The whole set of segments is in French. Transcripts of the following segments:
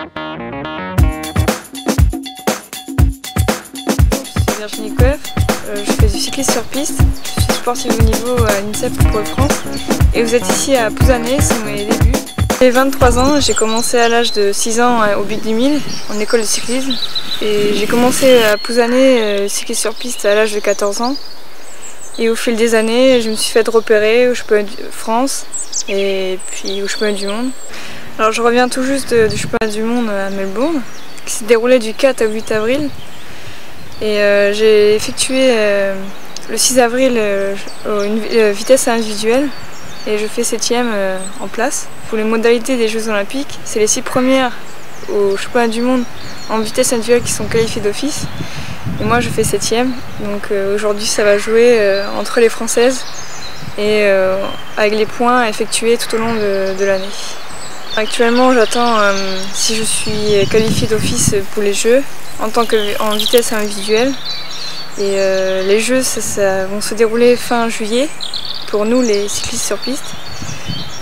Je suis Virginie Coeuf, euh, je fais du cyclisme sur piste, je suis sportive au niveau à l'INSEP pour France et vous êtes ici à Pouzané, c'est mes débuts. J'ai 23 ans, j'ai commencé à l'âge de 6 ans au but 10 000 en école de cyclisme et j'ai commencé à Pouzané euh, cyclisme sur piste à l'âge de 14 ans et au fil des années je me suis fait repérer au championnat de France et puis au championnat du monde. Alors je reviens tout juste du championnat du monde à Melbourne qui s'est déroulé du 4 au 8 avril et euh, j'ai effectué euh, le 6 avril euh, une vitesse individuelle et je fais 7 en place. Pour les modalités des Jeux Olympiques, c'est les 6 premières au championnat du monde en vitesse individuelle qui sont qualifiées d'office. Et moi je fais 7 donc aujourd'hui ça va jouer entre les Françaises et avec les points effectués tout au long de, l'année. Actuellement j'attends si je suis qualifiée d'office pour les Jeux en tant que en vitesse individuelle. Et euh, les jeux ça, vont se dérouler fin juillet pour nous les cyclistes sur piste.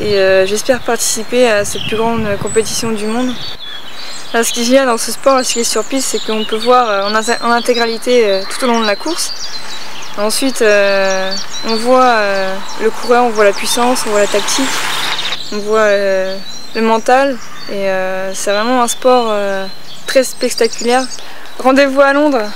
Et euh, j'espère participer à cette plus grande compétition du monde. ce qui vient dans ce sport, le cyclisme sur piste, c'est qu'on peut voir euh, en, intégralité tout au long de la course. Ensuite, on voit le coureur, on voit la puissance, on voit la tactique, on voit le mental. Et euh, c'est vraiment un sport euh, très spectaculaire. Rendez-vous à Londres